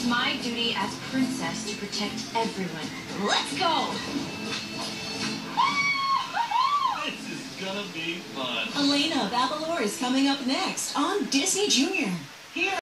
It's my duty as princess to protect everyone. Let's go! This is gonna be fun. Elena of Avalor is coming up next on Disney Junior. Here